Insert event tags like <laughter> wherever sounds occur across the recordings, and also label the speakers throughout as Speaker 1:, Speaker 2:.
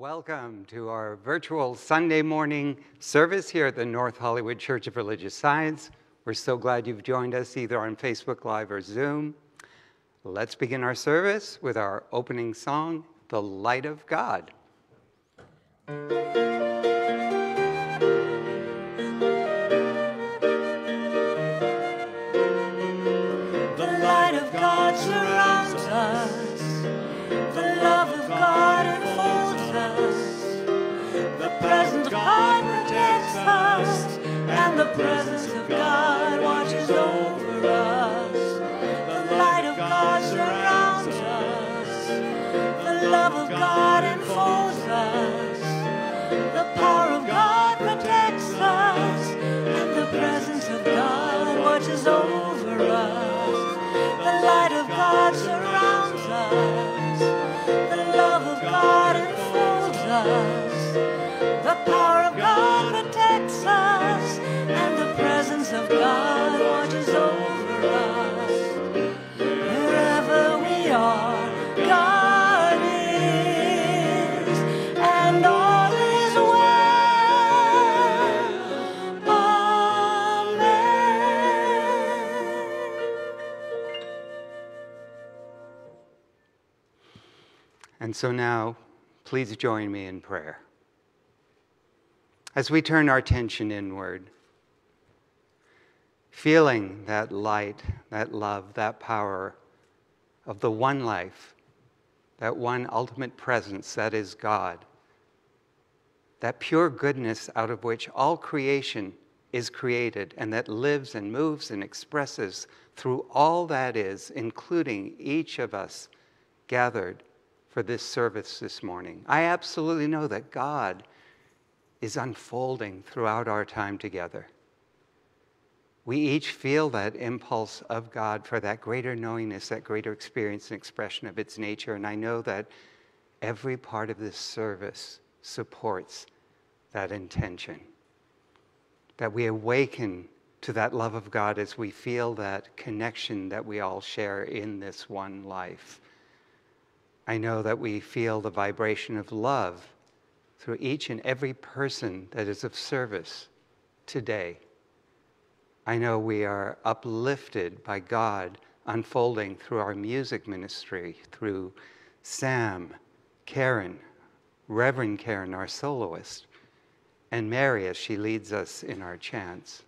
Speaker 1: Welcome to our virtual Sunday morning service here at the North Hollywood Church of Religious Science. We're so glad you've joined us either on Facebook Live or Zoom. Let's begin our service with our opening song, The Light of God.
Speaker 2: Watches over us. The light of God surrounds us. The love of God enfolds us. The power of God protects us. And the presence of God watches over us.
Speaker 1: So now, please join me in prayer. As we turn our attention inward, feeling that light, that love, that power of the one life, that one ultimate presence that is God, that pure goodness out of which all creation is created and that lives and moves and expresses through all that is, including each of us gathered for this service this morning. I absolutely know that God is unfolding throughout our time together. We each feel that impulse of God for that greater knowingness, that greater experience and expression of its nature. And I know that every part of this service supports that intention. That we awaken to that love of God as we feel that connection that we all share in this one life. I know that we feel the vibration of love through each and every person that is of service today. I know we are uplifted by God unfolding through our music ministry, through Sam, Karen, Reverend Karen, our soloist, and Mary as she leads us in our chants.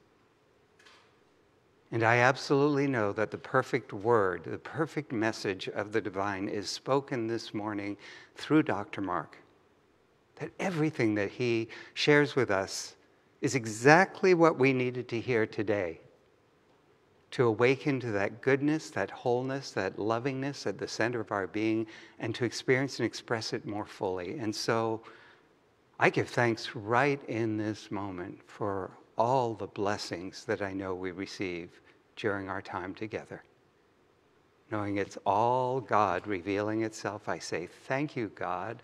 Speaker 1: And I absolutely know that the perfect word, the perfect message of the divine is spoken this morning through Dr. Mark. That everything that he shares with us is exactly what we needed to hear today to awaken to that goodness, that wholeness, that lovingness at the center of our being, and to experience and express it more fully. And so I give thanks right in this moment for all the blessings that I know we receive during our time together. Knowing it's all God revealing itself, I say, Thank you, God.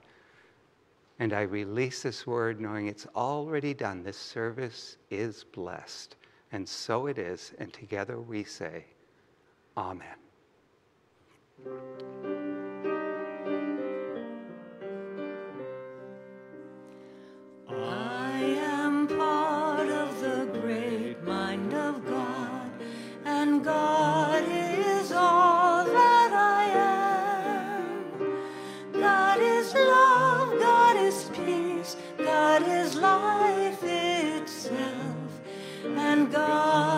Speaker 1: And I release this word knowing it's already done. This service is blessed. And so it is. And together we say, Amen.
Speaker 2: I God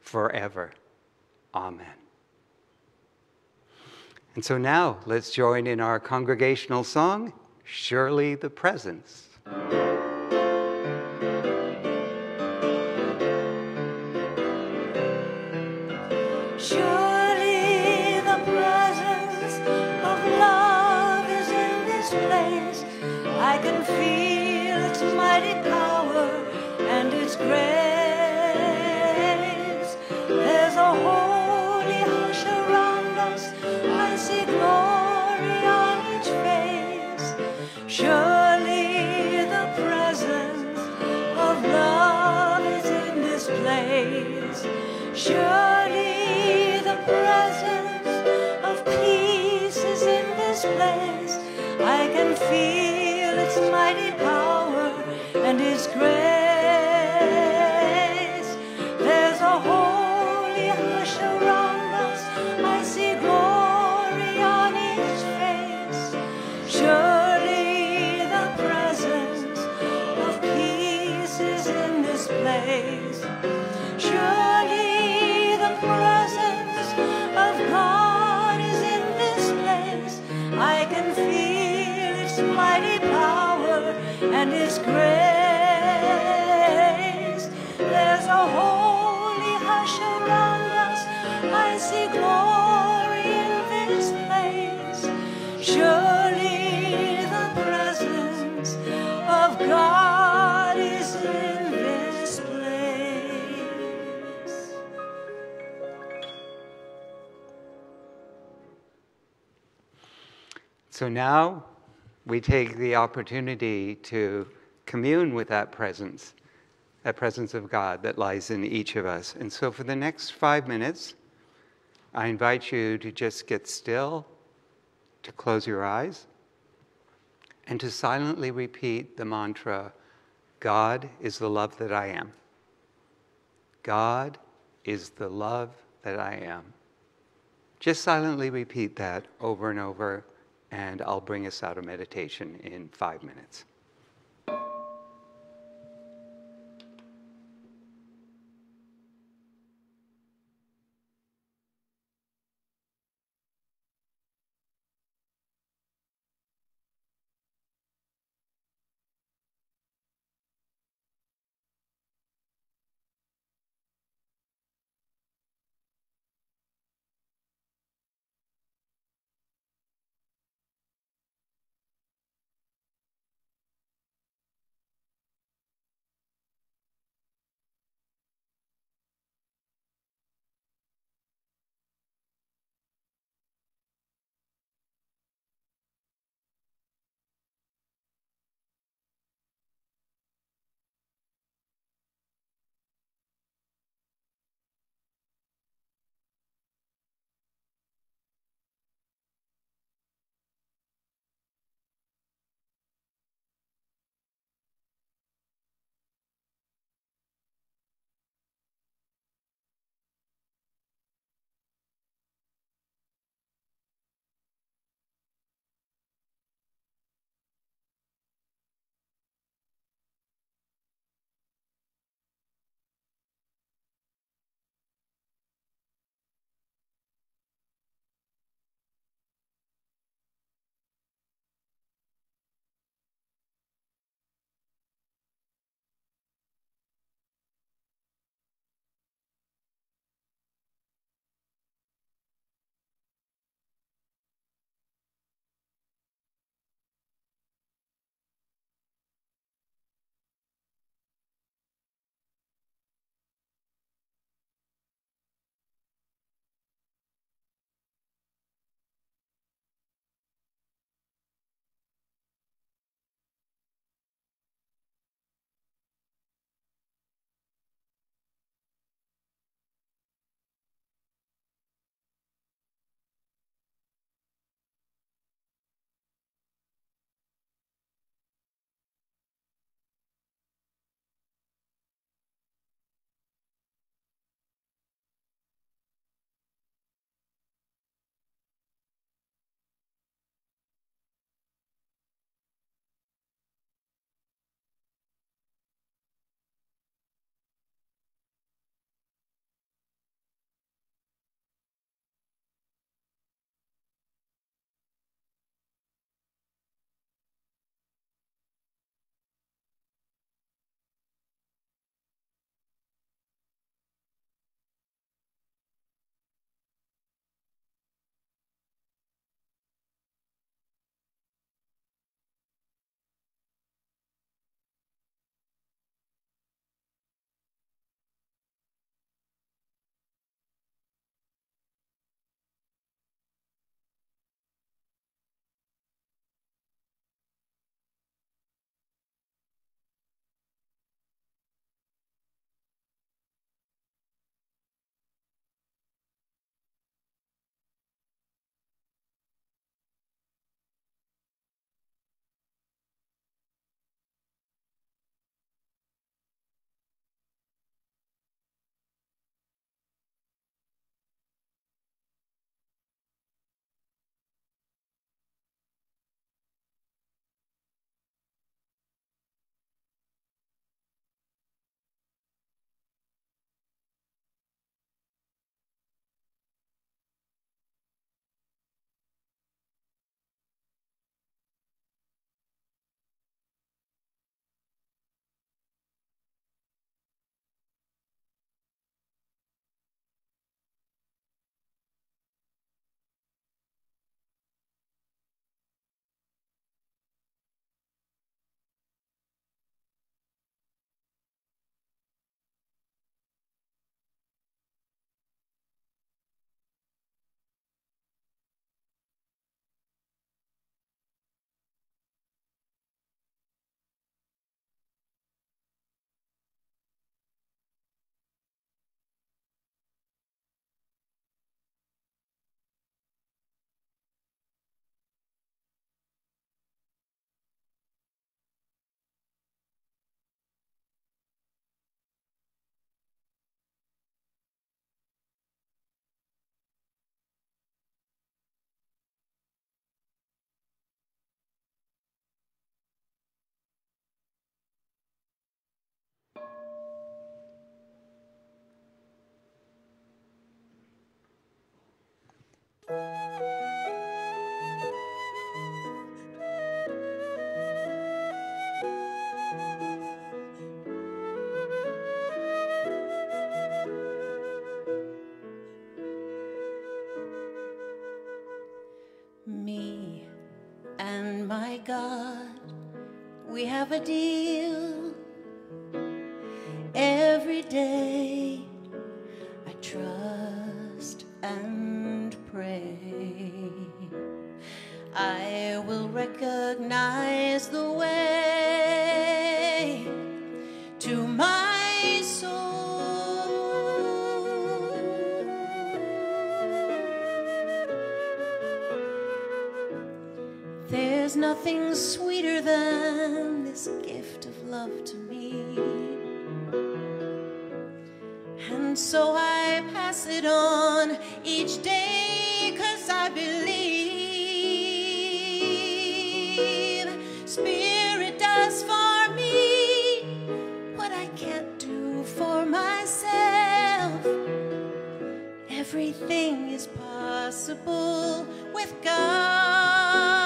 Speaker 1: forever. Amen. And so now let's join in our congregational song, Surely the Presence.
Speaker 2: Surely the presence of peace is in this place. I can feel its mighty power and its grace.
Speaker 1: So now we take the opportunity to commune with that presence, that presence of God that lies in each of us. And so for the next five minutes, I invite you to just get still, to close your eyes, and to silently repeat the mantra God is the love that I am. God is the love that I am. Just silently repeat that over and over, and I'll bring us out of meditation in five minutes.
Speaker 3: Me and my God, we have a deal. Every day I trust and pray. I will recognize the way to my soul. There's nothing sweeter than this gift of love to me. And so I pass it on each day Everything is possible with God.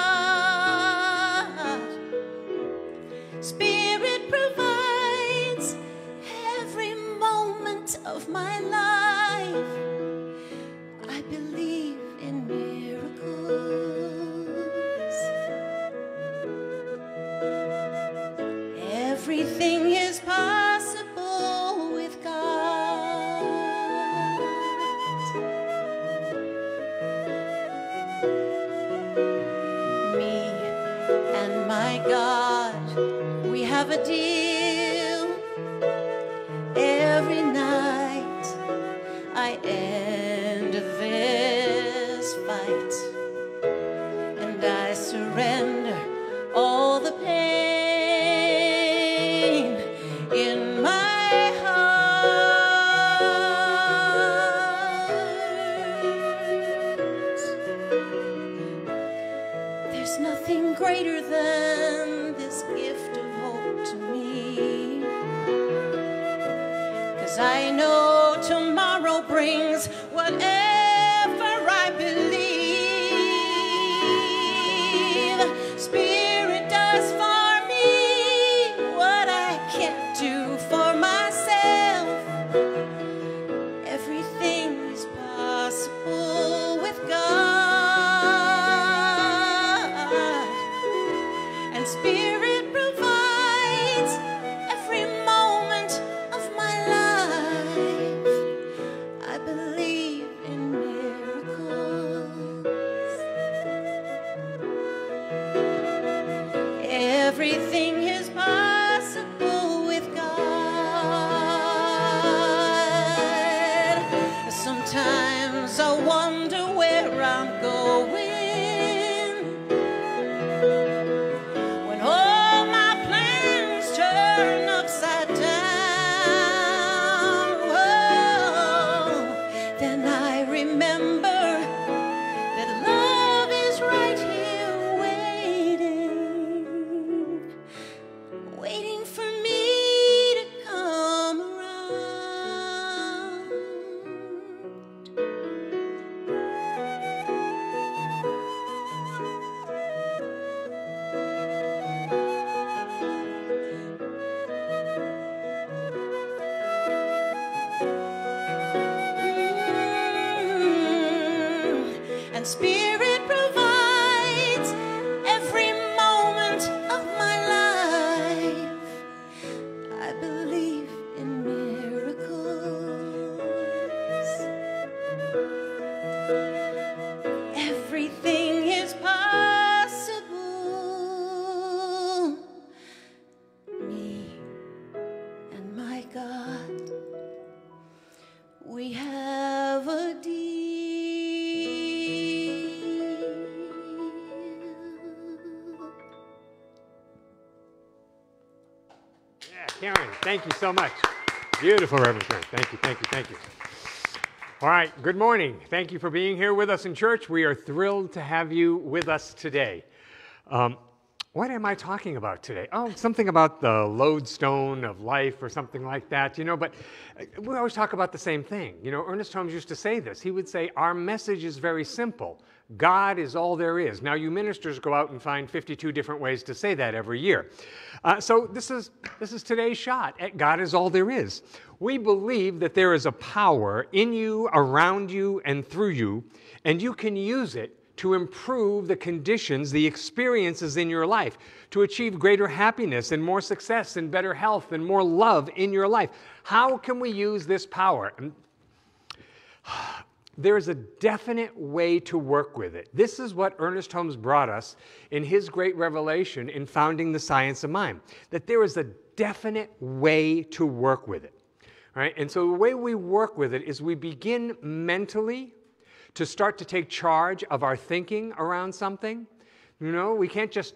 Speaker 3: We
Speaker 4: thank you so much. Beautiful, Reverend Karen. Thank you, thank you, thank you. All right, good morning. Thank you for being here with us in church. We are thrilled to have you with us today. Um, what am I talking about today? Oh, something about the lodestone of life or something like that, you know, but uh, we always talk about the same thing. You know, Ernest Holmes used to say this. He would say, Our message is very simple God is all there is. Now, you ministers go out and find 52 different ways to say that every year. Uh, so, this is, this is today's shot at God is all there is. We believe that there is a power in you, around you, and through you, and you can use it to improve the conditions, the experiences in your life, to achieve greater happiness and more success and better health and more love in your life. How can we use this power? <sighs> There's a definite way to work with it. This is what Ernest Holmes brought us in his great revelation in founding the science of mind that there is a definite way to work with it. Right? And so the way we work with it is we begin mentally to start to take charge of our thinking around something. You know, we can't just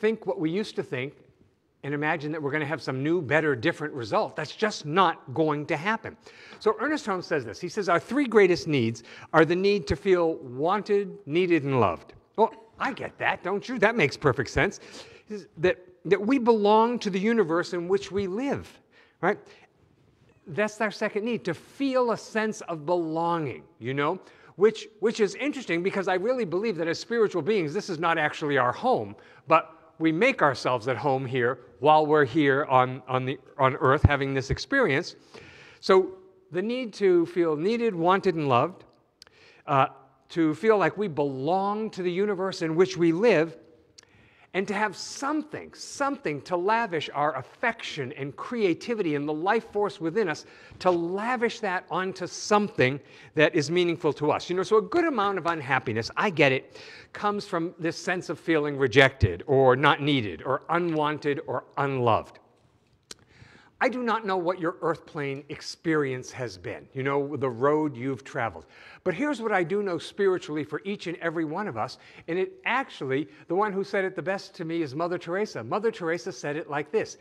Speaker 4: think what we used to think and imagine that we're going to have some new, better, different result. That's just not going to happen. So Ernest Holmes says this. He says, Our three greatest needs are the need to feel wanted, needed, and loved. Well, I get that, don't you? That makes perfect sense. That, that we belong to the universe in which we live, right? That's our second need to feel a sense of belonging, you know, which, which is interesting because I really believe that as spiritual beings, this is not actually our home, but we make ourselves at home here while we're here on, on, the, on earth having this experience. So the need to feel needed, wanted, and loved, uh, to feel like we belong to the universe in which we live, and to have something, something to lavish our affection and creativity and the life force within us, to lavish that onto something that is meaningful to us. You know, so a good amount of unhappiness, I get it, comes from this sense of feeling rejected or not needed or unwanted or unloved. I do not know what your earth plane experience has been, you know, the road you've traveled. But here's what I do know spiritually for each and every one of us. And it actually, the one who said it the best to me is Mother Teresa. Mother Teresa said it like this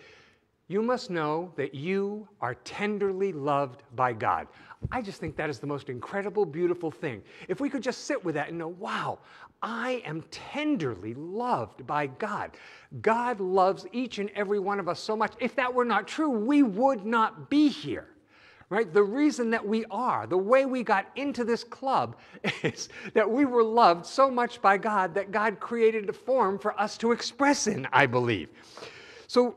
Speaker 4: You must know that you are tenderly loved by God. I just think that is the most incredible, beautiful thing. If we could just sit with that and know, wow, I am tenderly loved by God. God loves each and every one of us so much. If that were not true, we would not be here. Right? The reason that we are, the way we got into this club <laughs> is that we were loved so much by God that God created a form for us to express in, I believe. So,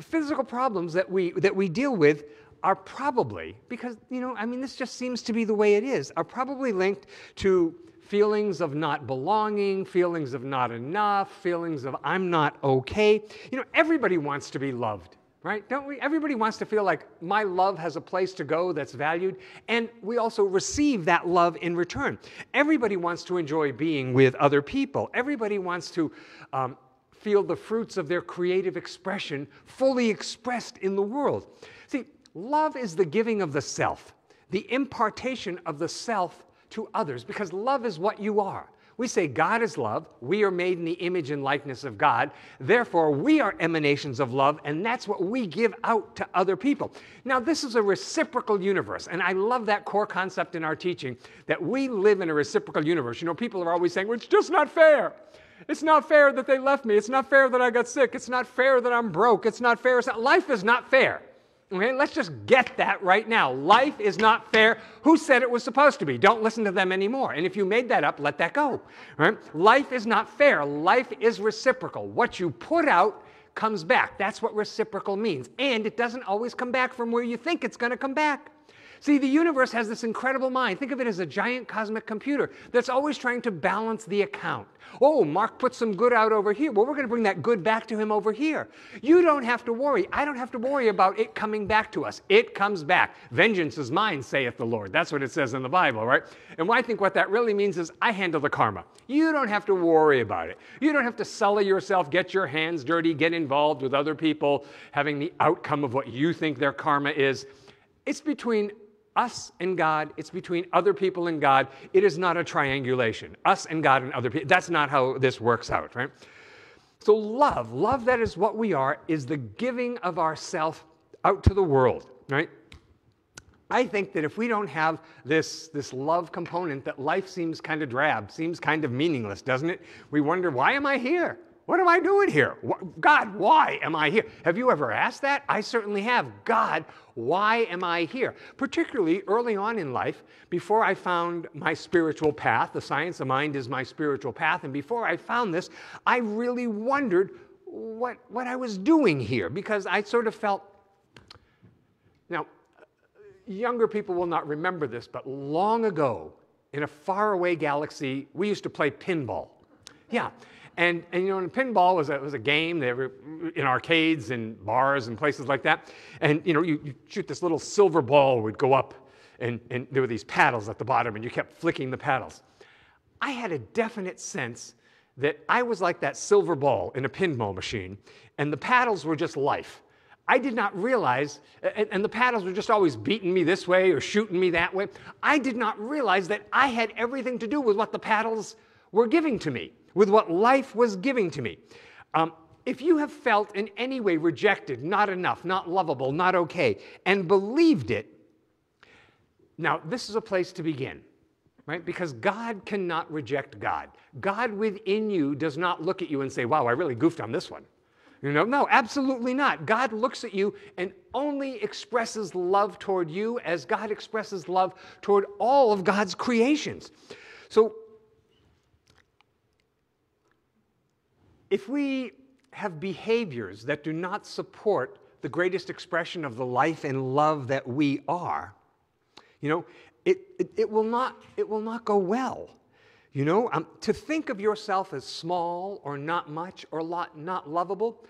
Speaker 4: physical problems that we, that we deal with are probably, because, you know, I mean, this just seems to be the way it is, are probably linked to feelings of not belonging, feelings of not enough, feelings of I'm not okay. You know, everybody wants to be loved, right? Don't we? Everybody wants to feel like my love has a place to go that's valued, and we also receive that love in return. Everybody wants to enjoy being with other people. Everybody wants to um, feel the fruits of their creative expression fully expressed in the world. See, Love is the giving of the self, the impartation of the self to others, because love is what you are. We say God is love. We are made in the image and likeness of God. Therefore, we are emanations of love, and that's what we give out to other people. Now, this is a reciprocal universe, and I love that core concept in our teaching that we live in a reciprocal universe. You know, people are always saying, well, it's just not fair. It's not fair that they left me. It's not fair that I got sick. It's not fair that I'm broke. It's not fair. It's not, life is not fair. Okay, let's just get that right now. Life is not fair. Who said it was supposed to be? Don't listen to them anymore. And if you made that up, let that go. Right? Life is not fair. Life is reciprocal. What you put out comes back. That's what reciprocal means. And it doesn't always come back from where you think it's going to come back. See, the universe has this incredible mind. Think of it as a giant cosmic computer that's always trying to balance the account. Oh, Mark put some good out over here. Well, we're going to bring that good back to him over here. You don't have to worry. I don't have to worry about it coming back to us. It comes back. Vengeance is mine, saith the Lord. That's what it says in the Bible, right? And I think what that really means is I handle the karma. You don't have to worry about it. You don't have to sully yourself, get your hands dirty, get involved with other people having the outcome of what you think their karma is. It's between us and God, it's between other people and God. It is not a triangulation. Us and God and other people. That's not how this works out, right? So, love, love that is what we are, is the giving of ourself out to the world, right? I think that if we don't have this, this love component, that life seems kind of drab, seems kind of meaningless, doesn't it? We wonder, why am I here? What am I doing here? God, why am I here? Have you ever asked that? I certainly have. God, why am I here? Particularly early on in life, before I found my spiritual path, the science of mind is my spiritual path, and before I found this, I really wondered what, what I was doing here because I sort of felt. Now, younger people will not remember this, but long ago, in a faraway galaxy, we used to play pinball. Yeah. And, and you know, and pinball was a, was a game that were in arcades and bars and places like that. And you know, you, you shoot this little silver ball would go up, and, and there were these paddles at the bottom, and you kept flicking the paddles. I had a definite sense that I was like that silver ball in a pinball machine, and the paddles were just life. I did not realize, and, and, the paddles were just always beating me this way or shooting me that way. I did not realize that I had everything to do with what the paddles were giving to me, with what life was giving to me. Um, if you have felt in any way rejected, not enough, not lovable, not okay, and believed it, now this is a place to begin, right? Because God cannot reject God. God within you does not look at you and say, wow, I really goofed on this one. You know, no, absolutely not. God looks at you and only expresses love toward you as God expresses love toward all of God's creations. So, if we have behaviors that do not support the greatest expression of the life and love that we are, you know, it, it, it will, not, it will not go well. You know, um, to think of yourself as small or not much or lot, not lovable,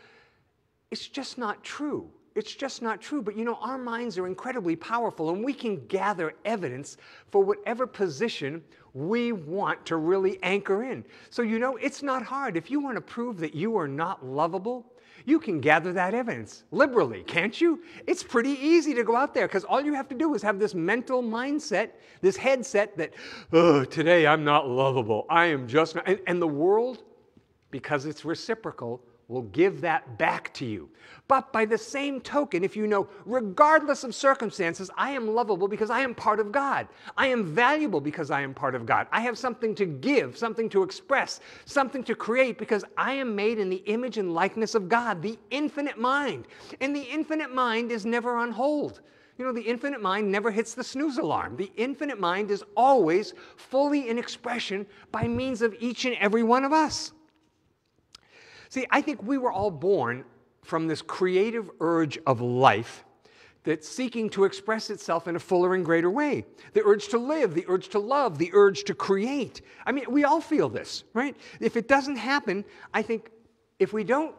Speaker 4: it's just not true. It's just not true. But you know, our minds are incredibly powerful and we can gather evidence for whatever position we want to really anchor in. So, you know, it's not hard. If you want to prove that you are not lovable, you can gather that evidence liberally, can't you? It's pretty easy to go out there because all you have to do is have this mental mindset, this headset that, oh, today I'm not lovable. I am just not. And, and the world, because it's reciprocal, will give that back to you. But by the same token, if you know, regardless of circumstances, I am lovable because I am part of God. I am valuable because I am part of God. I have something to give, something to express, something to create because I am made in the image and likeness of God, the infinite mind. And the infinite mind is never on hold. You know, the infinite mind never hits the snooze alarm. The infinite mind is always fully in expression by means of each and every one of us. See, I think we were all born from this creative urge of life that's seeking to express itself in a fuller and greater way. The urge to live, the urge to love, the urge to create. I mean, we all feel this, right? If it doesn't happen, I think if we don't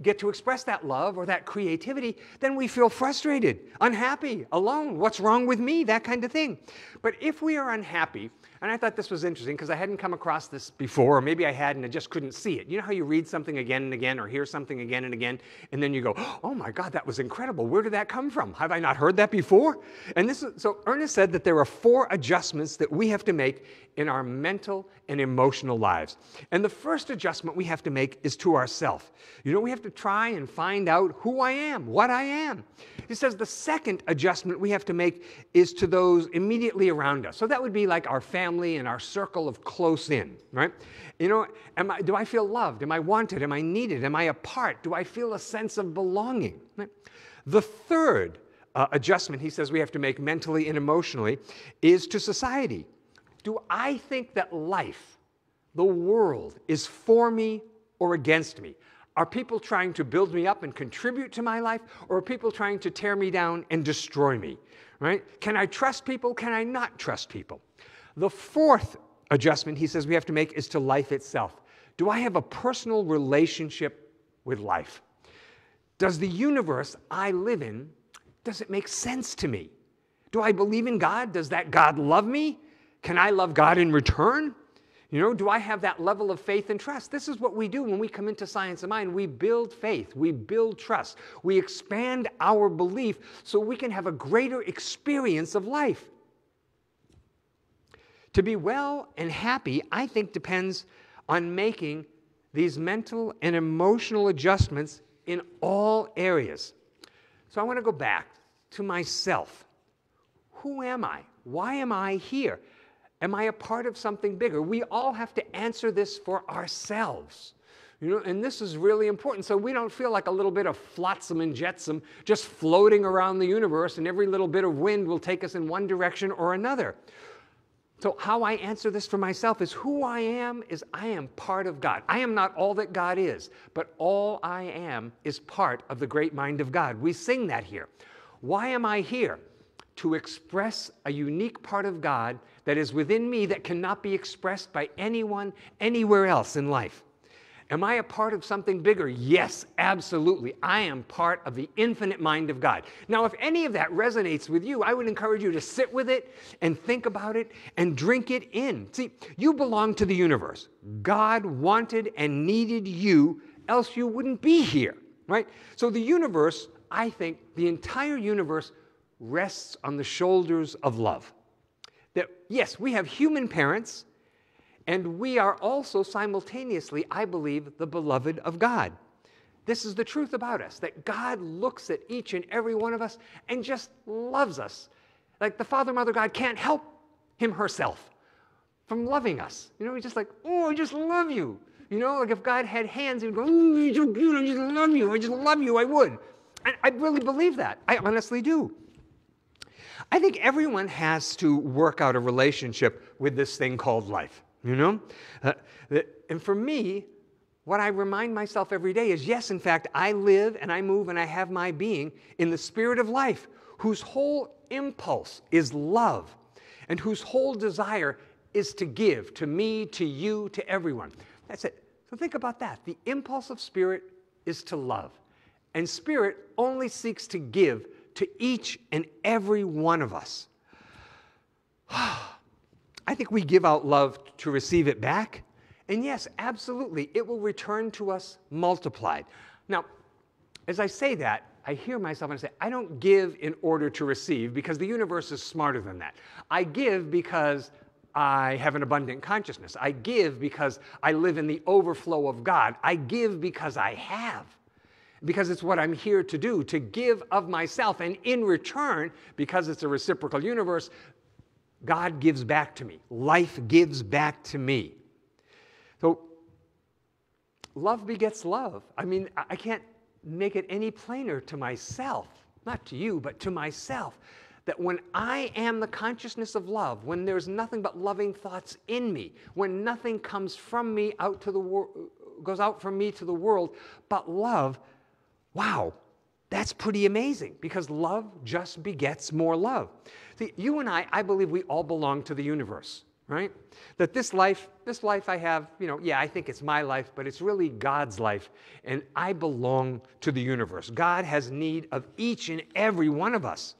Speaker 4: get to express that love or that creativity, then we feel frustrated, unhappy, alone. What's wrong with me? That kind of thing. But if we are unhappy, and I thought this was interesting because I hadn't come across this before, or maybe I had and I just couldn't see it. You know how you read something again and again or hear something again and again, and then you go, oh my God, that was incredible. Where did that come from? Have I not heard that before? And this is, so Ernest said that there are four adjustments that we have to make in our mental and emotional lives. And the first adjustment we have to make is to ourself. You know, we have to try and find out who I am, what I am. He says the second adjustment we have to make is to those immediately around us. So that would be like our family and our circle of close in, right? You know, am I, do I feel loved? Am I wanted? Am I needed? Am I a part? Do I feel a sense of belonging? Right? The third uh, adjustment he says we have to make mentally and emotionally is to society. Do I think that life, the world, is for me or against me? Are people trying to build me up and contribute to my life, or are people trying to tear me down and destroy me? Right? Can I trust people? Can I not trust people? The fourth adjustment he says we have to make is to life itself. Do I have a personal relationship with life? Does the universe I live in, does it make sense to me? Do I believe in God? Does that God love me? Can I love God in return? You know, do I have that level of faith and trust? This is what we do when we come into Science of Mind. We build faith, we build trust, we expand our belief so we can have a greater experience of life. To be well and happy, I think, depends on making these mental and emotional adjustments in all areas. So I want to go back to myself. Who am I? Why am I here? Am I a part of something bigger? We all have to answer this for ourselves. You know, and this is really important. So we don't feel like a little bit of flotsam and jetsam just floating around the universe, and every little bit of wind will take us in one direction or another. So, how I answer this for myself is who I am is I am part of God. I am not all that God is, but all I am is part of the great mind of God. We sing that here. Why am I here? To express a unique part of God that is within me that cannot be expressed by anyone anywhere else in life. Am I a part of something bigger? Yes, absolutely. I am part of the infinite mind of God. Now, if any of that resonates with you, I would encourage you to sit with it and think about it and drink it in. See, you belong to the universe. God wanted and needed you, else you wouldn't be here, right? So the universe, I think, the entire universe rests on the shoulders of love. That, yes, we have human parents and we are also simultaneously, I believe, the beloved of God. This is the truth about us that God looks at each and every one of us and just loves us. Like the Father, Mother, God can't help him herself from loving us. You know, he's just like, oh, I just love you. You know, like if God had hands, he would go, oh, you're so cute, I just love you, I just love you, I would. And I really believe that. I honestly do. I think everyone has to work out a relationship with this thing called life. You know? Uh, and for me, what I remind myself every day is yes, in fact, I live and I move and I have my being in the spirit of life, whose whole impulse is love, and whose whole desire is to give to me, to you, to everyone. That's it. So think about that. The impulse of spirit is to love, and spirit only seeks to give to each and every one of us. <sighs> I think we give out love to receive it back. And yes, absolutely, it will return to us multiplied. Now, as I say that, I hear myself and I say, I don't give in order to receive because the universe is smarter than that. I give because I have an abundant consciousness. I give because I live in the overflow of God. I give because I have, because it's what I'm here to do, to give of myself. And in return, because it's a reciprocal universe, God gives back to me. Life gives back to me. So, love begets love. I mean, I can't make it any plainer to myself, not to you, but to myself, that when I am the consciousness of love, when there's nothing but loving thoughts in me, when nothing comes from me out to the world, goes out from me to the world, but love, wow, that's pretty amazing because love just begets more love. See, you and I, I believe we all belong to the universe, right? That this life, this life I have, you know, yeah, I think it's my life, but it's really God's life, and I belong to the universe. God has need of each and every one of us.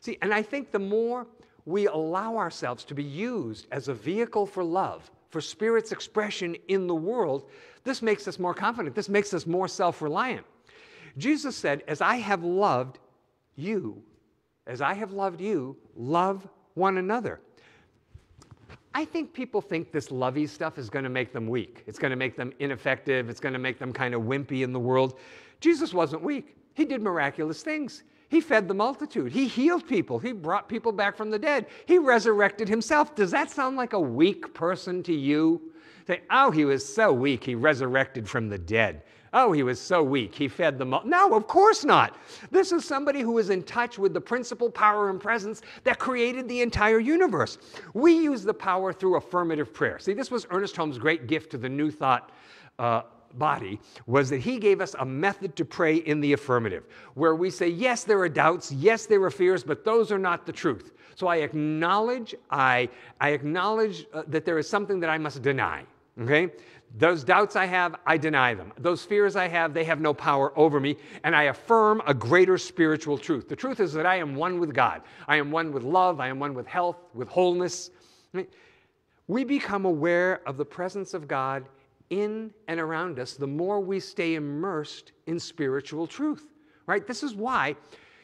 Speaker 4: See, and I think the more we allow ourselves to be used as a vehicle for love, for Spirit's expression in the world, this makes us more confident. This makes us more self reliant. Jesus said, As I have loved you, as I have loved you, love one another. I think people think this lovey stuff is going to make them weak. It's going to make them ineffective. It's going to make them kind of wimpy in the world. Jesus wasn't weak. He did miraculous things. He fed the multitude. He healed people. He brought people back from the dead. He resurrected himself. Does that sound like a weak person to you? Say, oh, he was so weak, he resurrected from the dead. Oh, he was so weak. He fed them all. No, of course not. This is somebody who is in touch with the principal power and presence that created the entire universe. We use the power through affirmative prayer. See, this was Ernest Holmes' great gift to the New Thought. Uh, body was that he gave us a method to pray in the affirmative, where we say, Yes, there are doubts, yes, there are fears, but those are not the truth. So I acknowledge, I, I acknowledge uh, that there is something that I must deny. Okay? Those doubts I have, I deny them. Those fears I have, they have no power over me, and I affirm a greater spiritual truth. The truth is that I am one with God. I am one with love. I am one with health, with wholeness. We become aware of the presence of God in and around us the more we stay immersed in spiritual truth, right? This is why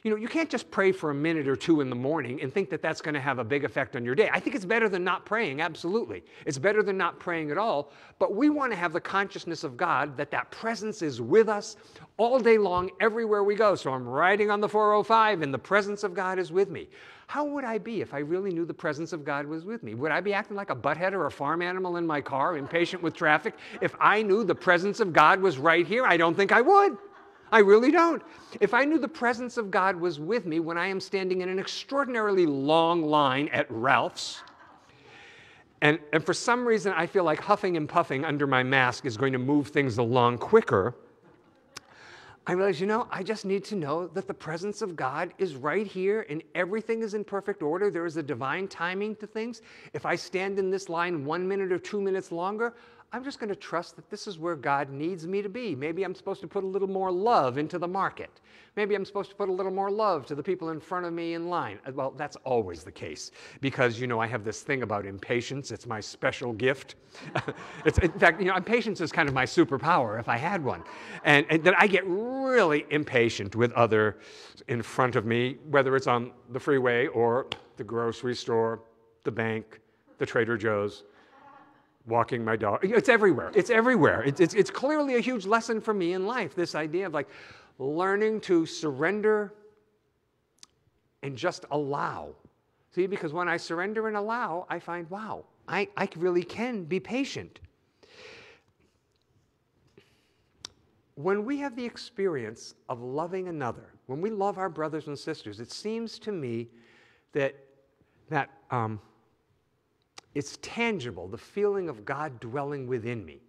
Speaker 4: you know, you can't just pray for a minute or two in the morning and think that that's going to have a big effect on your day. I think it's better than not praying, absolutely. It's better than not praying at all. But we want to have the consciousness of God that that presence is with us all day long, everywhere we go. So I'm riding on the 405 and the presence of God is with me. How would I be if I really knew the presence of God was with me? Would I be acting like a butthead or a farm animal in my car, impatient with traffic, if I knew the presence of God was right here? I don't think I would. I really don't. If I knew the presence of God was with me when I am standing in an extraordinarily long line at Ralph's, and, and for some reason I feel like huffing and puffing under my mask is going to move things along quicker, I realize, you know, I just need to know that the presence of God is right here and everything is in perfect order. There is a divine timing to things. If I stand in this line one minute or two minutes longer, I'm just going to trust that this is where God needs me to be. Maybe I'm supposed to put a little more love into the market. Maybe I'm supposed to put a little more love to the people in front of me in line. Uh, well, that's always the case because, you know, I have this thing about impatience. It's my special gift. <laughs> it's, in fact, you know, impatience is kind of my superpower if I had one. And, and then I get really impatient with other in front of me, whether it's on the freeway or the grocery store, the bank, the Trader Joe's walking my dog. It's everywhere. It's everywhere. It's, it's, it's clearly a huge lesson for me in life this idea of like learning to surrender and just allow. See, because when I surrender and allow, I find, wow, I, I really can be patient. When we have the experience of loving another, when we love our brothers and sisters, it seems to me that, that um, it's tangible, the feeling of God dwelling within me.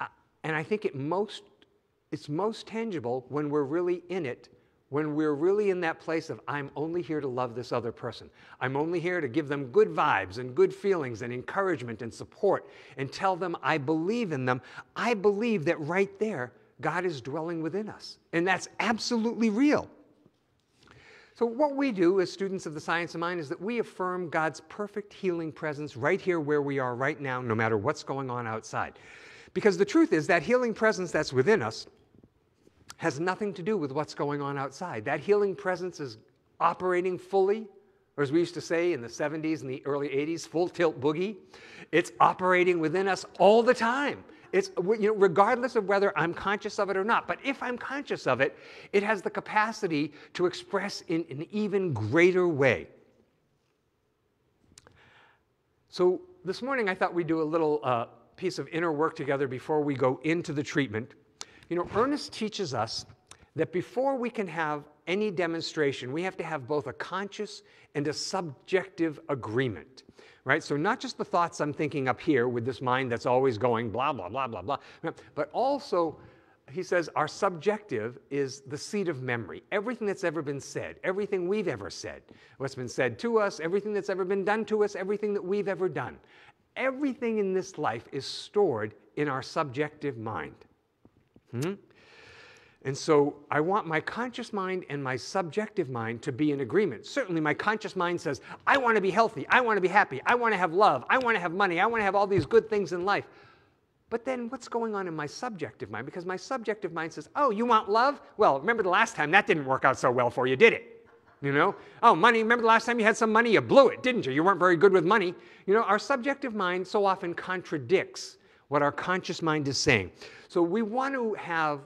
Speaker 4: Uh, and I think it most, it's most tangible when we're really in it, when we're really in that place of, I'm only here to love this other person. I'm only here to give them good vibes and good feelings and encouragement and support and tell them I believe in them. I believe that right there, God is dwelling within us. And that's absolutely real. So, what we do as students of the science of mind is that we affirm God's perfect healing presence right here where we are right now, no matter what's going on outside. Because the truth is, that healing presence that's within us has nothing to do with what's going on outside. That healing presence is operating fully, or as we used to say in the 70s and the early 80s, full tilt boogie. It's operating within us all the time. It's, you know, regardless of whether I'm conscious of it or not. But if I'm conscious of it, it has the capacity to express in an even greater way. So this morning, I thought we'd do a little uh, piece of inner work together before we go into the treatment. You know, Ernest teaches us that before we can have any demonstration, we have to have both a conscious and a subjective agreement right? So, not just the thoughts I'm thinking up here with this mind that's always going blah, blah, blah, blah, blah, but also, he says, our subjective is the seat of memory. Everything that's ever been said, everything we've ever said, what's been said to us, everything that's ever been done to us, everything that we've ever done. Everything in this life is stored in our subjective mind. Hmm? And so I want my conscious mind and my subjective mind to be in agreement. Certainly, my conscious mind says, I want to be healthy, I want to be happy, I want to have love, I want to have money, I want to have all these good things in life. But then what's going on in my subjective mind? Because my subjective mind says, Oh, you want love? Well, remember the last time that didn't work out so well for you, did it? You know? Oh, money, remember the last time you had some money? You blew it, didn't you? You weren't very good with money. You know, our subjective mind so often contradicts what our conscious mind is saying. So we want to have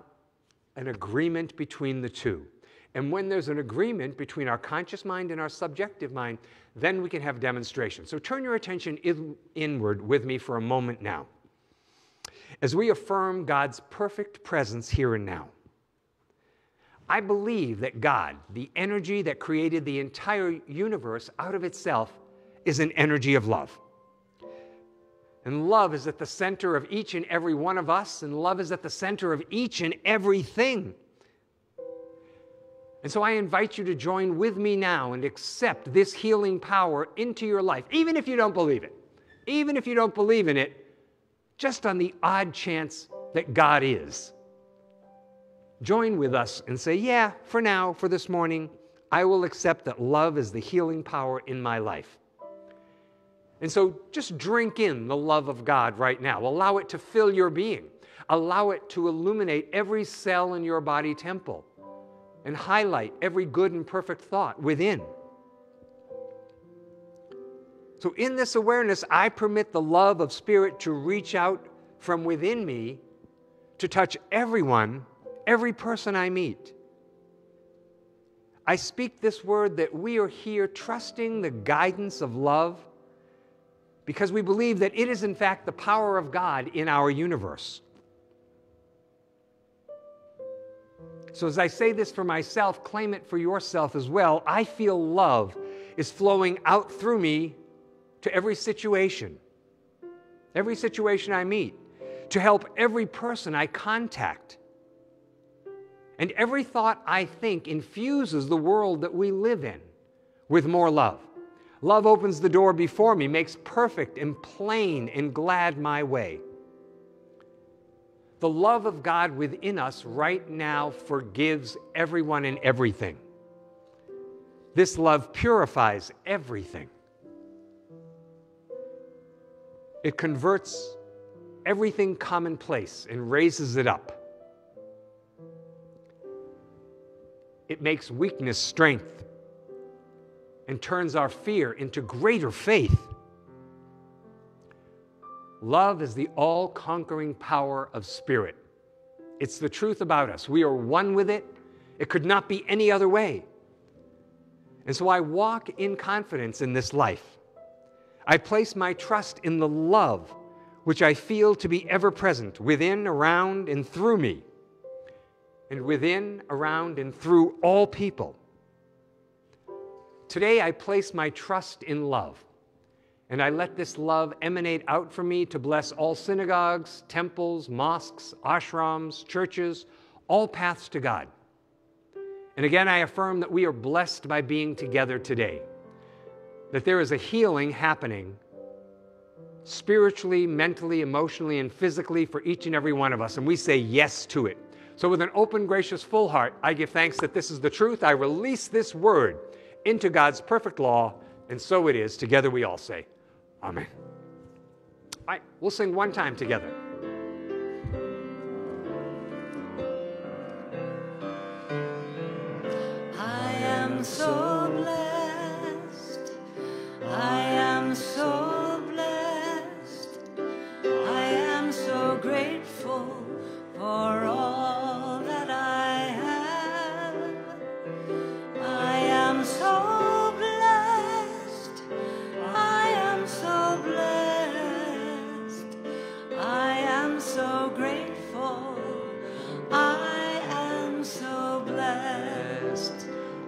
Speaker 4: an agreement between the two. And when there's an agreement between our conscious mind and our subjective mind, then we can have demonstration. So turn your attention in, inward with me for a moment now. As we affirm God's perfect presence here and now, I believe that God, the energy that created the entire universe out of itself, is an energy of love. And love is at the center of each and every one of us, and love is at the center of each and everything. And so I invite you to join with me now and accept this healing power into your life, even if you don't believe it. Even if you don't believe in it, just on the odd chance that God is. Join with us and say, Yeah, for now, for this morning, I will accept that love is the healing power in my life. And so just drink in the love of God right now. Allow it to fill your being, allow it to illuminate every cell in your body temple. and highlight every good and perfect thought within. So, in this awareness, I permit the love of Spirit to reach out from within me to touch everyone, every person I meet. I speak this word that we are here trusting the guidance of love because we believe that it is, in fact, the power of God in our universe. So, as I say this for myself, claim it for yourself as well. I feel love is flowing out through me to every situation, every situation I meet, to help every person I contact. And every thought I think infuses the world that we live in with more love. Love opens the door before me, makes perfect and plain and glad my way. The love of God within us right now forgives everyone and everything. This love purifies everything. It converts everything commonplace and raises it up. It makes weakness strength and turns our fear into greater faith. Love is the all conquering power of spirit. It's the truth about us. We are one with it. It could not be any other way. And so I walk in confidence in this life. I place my trust in the love which I feel to be ever present within, around, and through me, and within, around, and through all people. Today, I place my trust in love, and I let this love emanate out from me to bless all synagogues, temples, mosques, ashrams, churches, all paths to God. And again, I affirm that we are blessed by being together today that there is a healing happening spiritually, mentally, emotionally, and physically for each and every one of us. And we say yes to it. So, with an open, gracious, full heart, I give thanks that this is the truth. I release this word into God's perfect law, and so it is. Together we all say, Amen. All right, we'll sing one time together.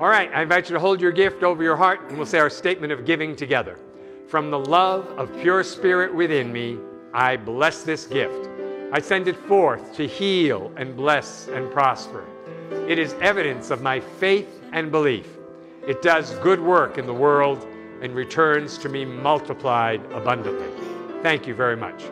Speaker 3: All
Speaker 4: right, I invite you to hold your gift over your heart and we'll say our statement of giving together. From the love of pure spirit within me, I bless this gift. I send it forth to heal and bless and prosper. It is evidence of my faith and belief. It does good work in the world and returns to me multiplied abundantly. Thank you very much.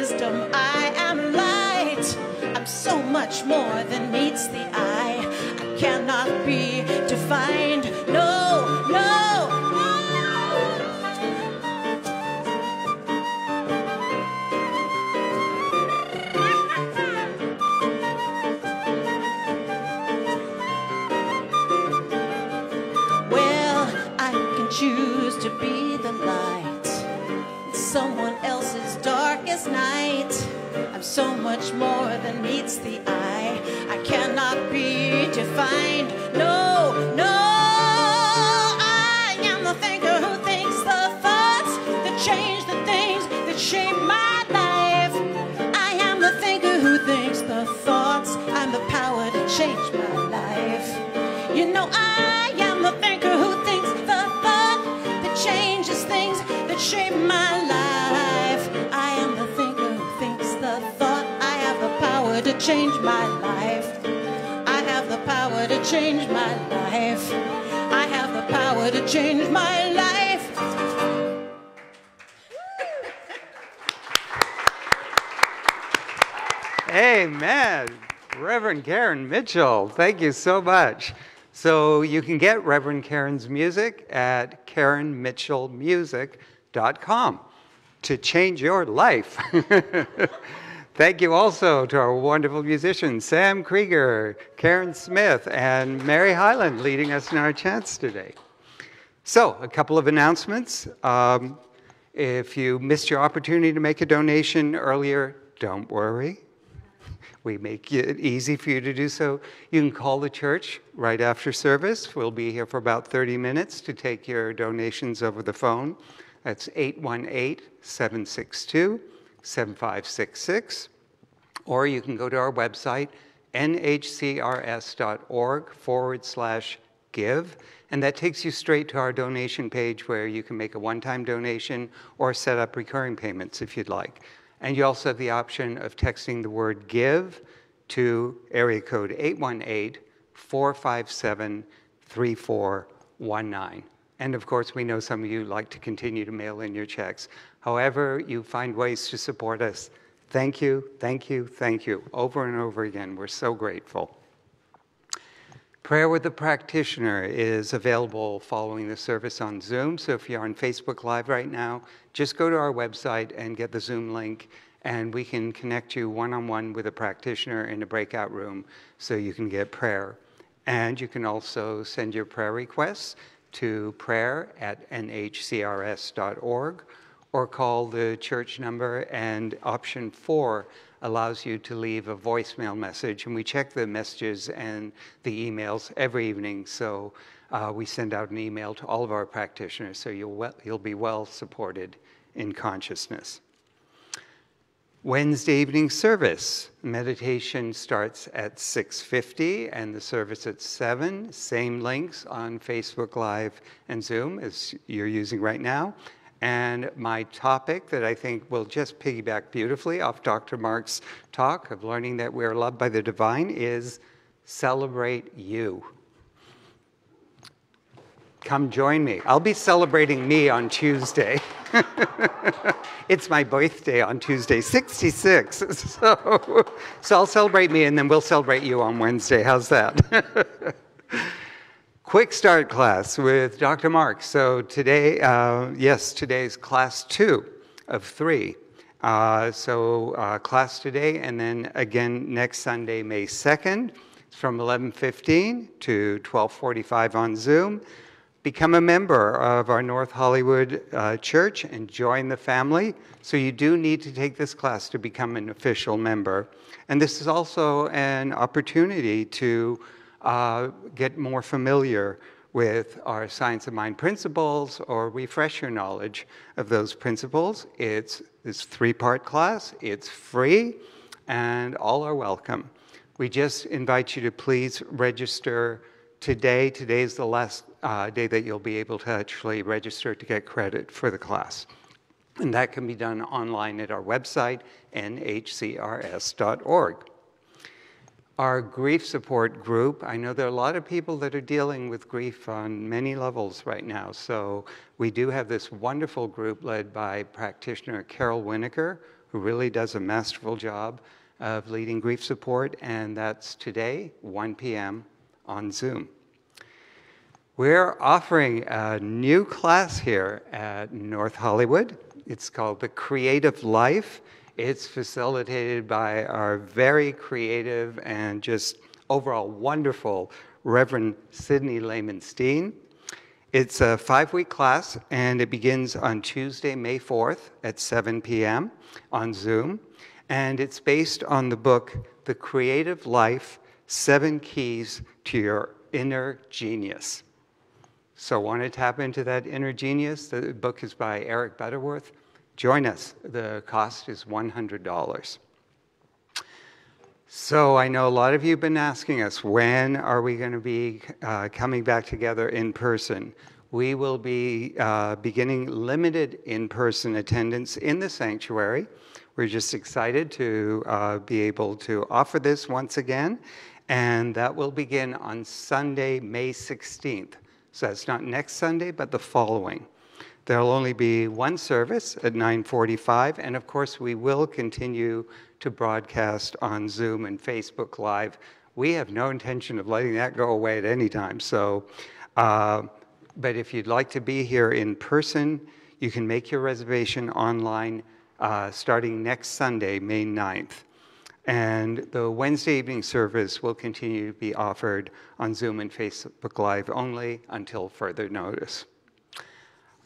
Speaker 3: wisdom. I am
Speaker 5: light. I'm so much more than meets the eye. I cannot be defined. Darkest night. I'm so much more than meets the eye. I cannot be defined. No. Change my life. I have the power to change my life. I have the power to change my life.
Speaker 1: Amen. Reverend Karen Mitchell, thank you so much. So you can get Reverend Karen's music at karenmitchellmusic.com to change your life. <laughs> thank you also to our wonderful musicians, Sam Krieger, Karen Smith, and Mary Highland leading us in our chants today. So, a couple of announcements. Um, if you missed your opportunity to make a donation earlier, don't worry. We make it easy for you to do so. You can call the church right after service. We'll be here for about 30 minutes to take your donations over the phone. That's 818 762 7566. Or you can go to our website, nhcrs.org forward slash give. And that takes you straight to our donation page where you can make a one time donation or set up recurring payments if you'd like. And you also have the option of texting the word give to area code 818 457 3419. And of course, we know some of you like to continue to mail in your checks. However, you find ways to support us. Thank you, thank you, thank you. Over and over again. We're so grateful. Prayer with the Practitioner is available following the service on Zoom. So if you're on Facebook Live right now, just go to our website and get the Zoom link, and we can connect you one on one with a practitioner in a breakout room so you can get prayer. And you can also send your prayer requests to prayer at nhcrs.org or call the church number, and option four allows you to leave a voicemail message. And we check the messages and the emails every evening. So uh, we send out an email to all of our practitioners so you'll, you'll be well supported in consciousness. Wednesday evening service. Meditation starts at 6:50 and the service at 7. Same links on Facebook Live and Zoom as you're using right now. And my topic that I think will just piggyback beautifully off Dr. Mark's talk of learning that we're loved by the divine is celebrate you. Come join me. I'll be celebrating me on Tuesday. <laughs> it's my birthday on Tuesday, 66. <laughs> So, so I'll celebrate me and then we'll celebrate you on Wednesday. How's that? <laughs> Quick start class with Dr. Mark. So today, uh, yes, today's class two of three. Uh, so uh, class today, and then again next Sunday, May 2nd, from 11:15 to 12:45 on Zoom. Become a member of our North Hollywood uh, church and join the family. So you do need to take this class to become an official member. And this is also an opportunity to uh, get more familiar with our science of mind principles or refresh your knowledge of those principles. It's this three part class, it's free, and all are welcome. We just invite you to please register today. Today is the last uh, day that you'll be able to actually register to get credit for the class. And that can be done online at our website, nhcrs.org. Our grief support group, I know there are a lot of people that are dealing with grief on many levels right now. So we do have this wonderful group led by practitioner Carol Winokur, who really does a masterful job of leading grief support. And that's today, 1 p.m. on Zoom. We're offering a new class here at North Hollywood. It's called The Creative Life. It's facilitated by our very creative and just overall wonderful Reverend Sidney Lehman Steen. It's a five week class and it begins on Tuesday, May 4th at 7 p.m. on Zoom. And it's based on the book, The Creative Life Seven Keys to Your Inner Genius. So, want to tap into that inner genius? The book is by Eric Butterworth. Join us. The cost is $100. So, I know a lot of you have been asking us when are we going to be uh, coming back together in person? We will be uh, beginning limited in person attendance in the sanctuary. We're just excited to uh, be able to offer this once again, and that will begin on Sunday, May 16th. So that's not next Sunday, but the following. There'll only be one service at 9:45, and of course, we will continue to broadcast on Zoom and Facebook Live. We have no intention of letting that go away at any time. So, uh, but if you'd like to be here in person, you can make your reservation online uh, starting next Sunday, May 9th. And the Wednesday evening service will continue to be offered on Zoom and Facebook Live only until further notice.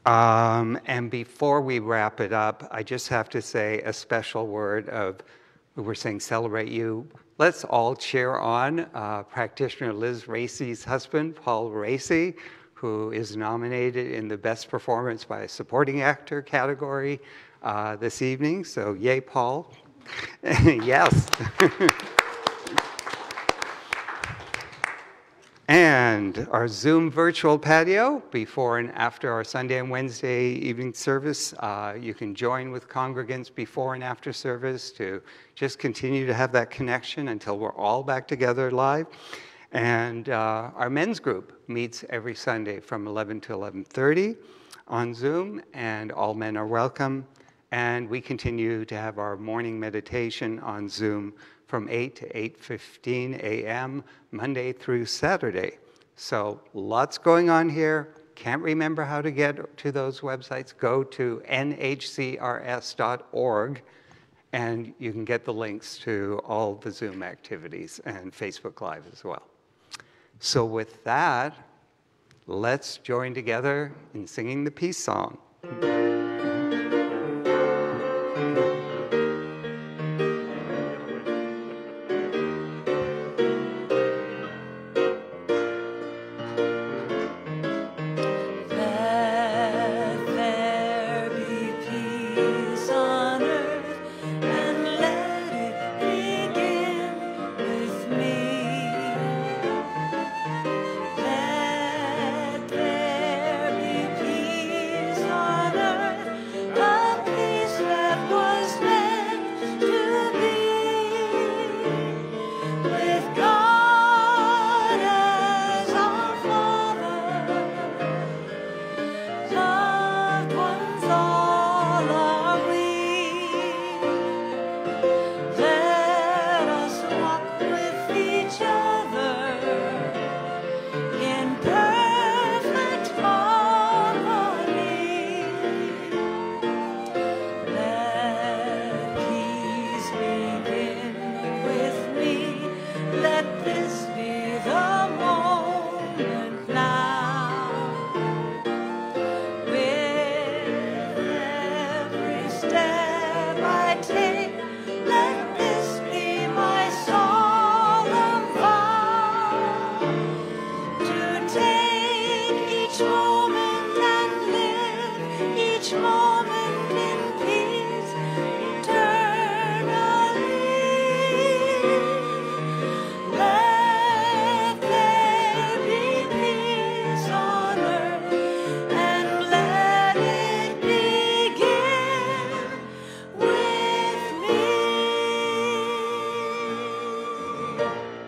Speaker 1: Um, and before we wrap it up, I just have to say a special word of, we're saying celebrate you. Let's all cheer on uh, practitioner Liz Raci's husband, Paul Raci, who is nominated in the Best Performance by a Supporting Actor category uh, this evening. So, yay, Paul. <laughs> yes. <laughs> and our Zoom virtual patio before and after our Sunday and Wednesday evening service. Uh, you can join with congregants before and after service to just continue to have that connection until we're all back together live. And uh, our men's group meets every Sunday from 11 to 11:30 on Zoom, and all men are welcome. And we continue to have our morning meditation on Zoom from 8 to 8:15 a.m. Monday through Saturday. So lots going on here. Can't remember how to get to those websites? Go to nhcrs.org and you can get the links to all the Zoom activities and Facebook Live as well. So with that, let's join together in singing the peace song.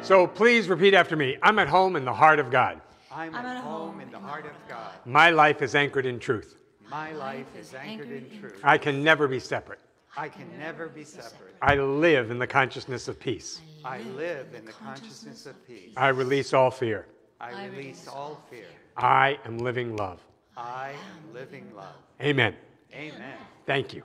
Speaker 4: So please repeat after me. I'm at home in the heart of God.
Speaker 1: I'm, at home in the heart of God.
Speaker 4: My life is anchored in truth.
Speaker 1: My life is anchored in truth.
Speaker 4: I can never be separate.
Speaker 1: I can never be separate.
Speaker 4: I live in the consciousness of peace.
Speaker 1: I live in the consciousness of peace.
Speaker 4: I release all fear.
Speaker 1: I release all fear.
Speaker 4: I am living love.
Speaker 1: I am living love.
Speaker 4: Amen.
Speaker 1: Amen.
Speaker 4: Thank you.